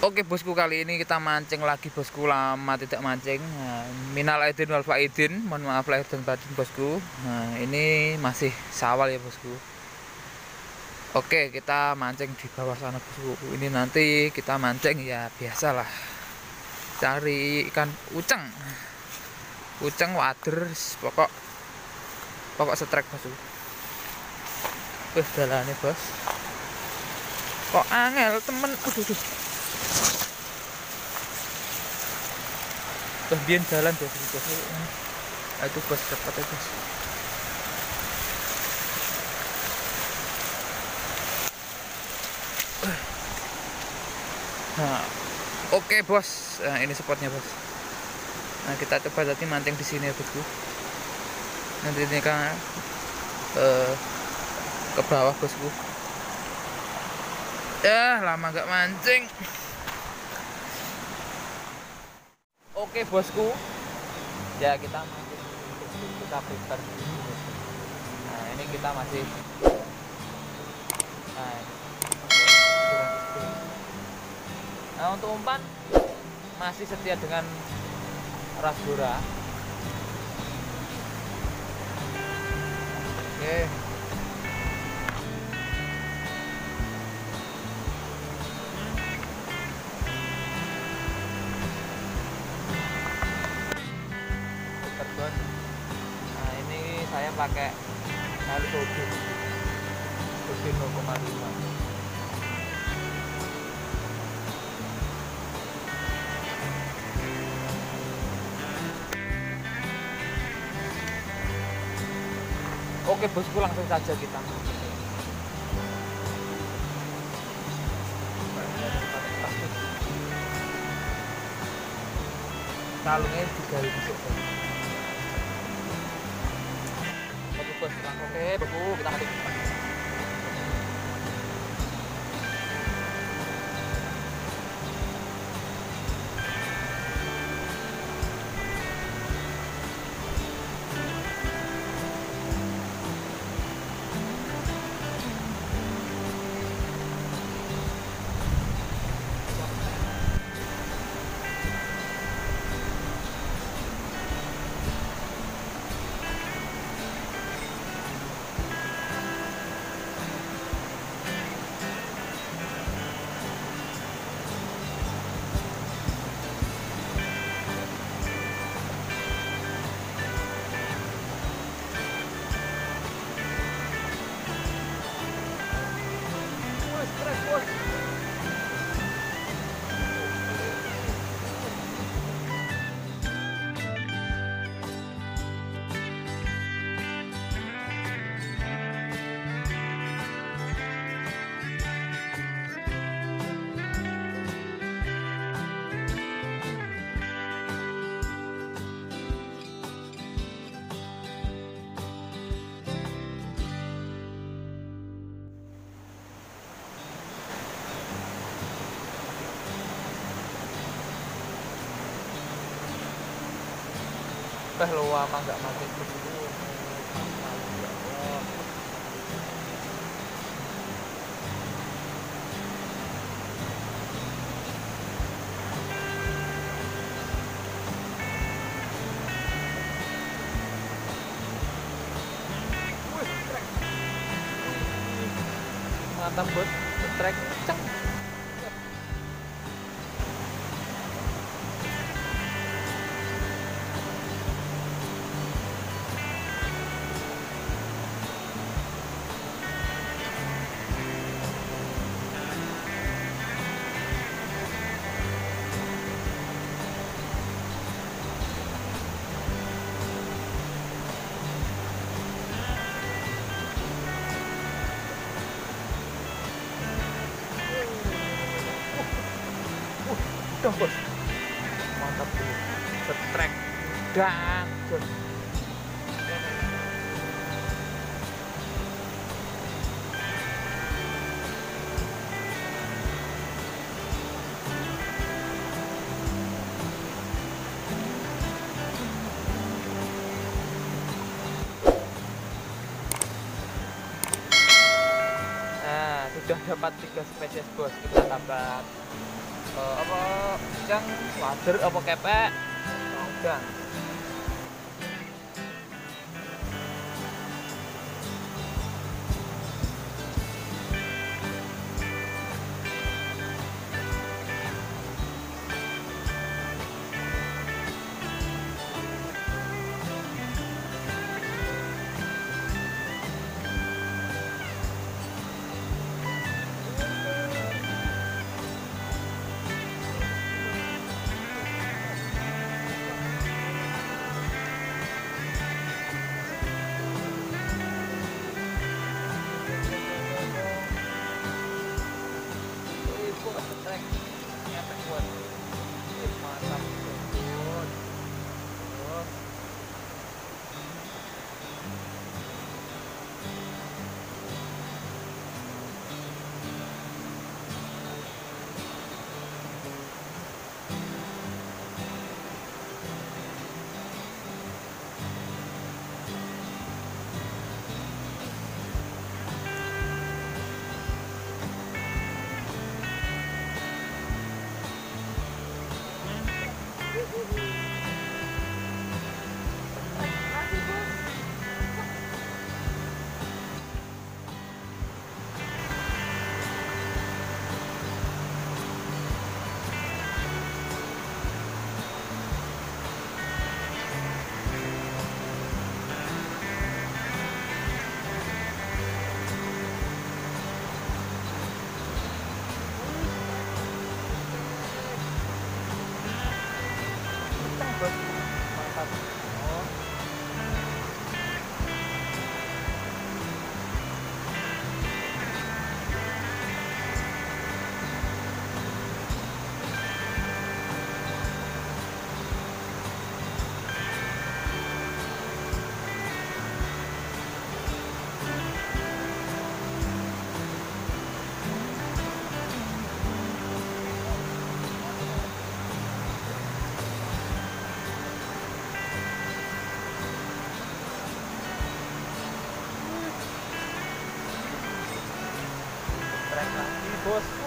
Oke bosku kali ini kita mancing lagi bosku lama tidak mancing. Nah, Minal aidin wal faidin. Mohon maaf lahir dan batin bosku. Nah ini masih sawal ya bosku. Oke kita mancing di bawah sana bosku. Ini nanti kita mancing ya biasalah. Cari ikan uceng. Uceng wader pokok. Pokok setrek bosku. Wih jalannya bos. Kok angel temen. Aduh, aduh. Bagian jalan bos itu bos. Ah, itu bos cepat ya bos. Nah, oke bos. Nah, ini spotnya bos. Nah kita coba tadi mancing di sini ya bosku. Nanti ini kan uh, ke bawah bosku. Ya lama gak mancing. Oke bosku, ya kita masih kita prepare Nah ini kita masih, nah, nah untuk umpan masih setia dengan rasgora. Oke. terbang pakai tali sodin sodin 0,5 Oke bosku langsung saja kita. Kalungnya digali besok bos, langsung oke beku kita mati. Bos, Teh lo lama nggak mati. Mantap bos, trek cek. Mantap dulu Setrek Dan Nah, sudah dapat tiga spesies bos. Kita dapat apa yang wader apa kepek? Udah bosku хвост.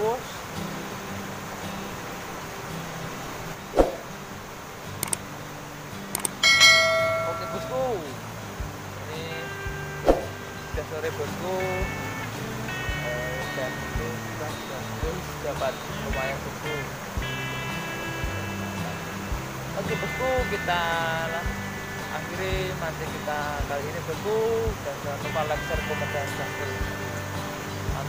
Bos oke bosku. Ini sudah sore bosku. Eh, dan itu sudah bagus dapat lumayan bosku. Oke bosku kita akhiri nanti kita kali ini bosku. Dan jangan lupa like share komen dan subscribe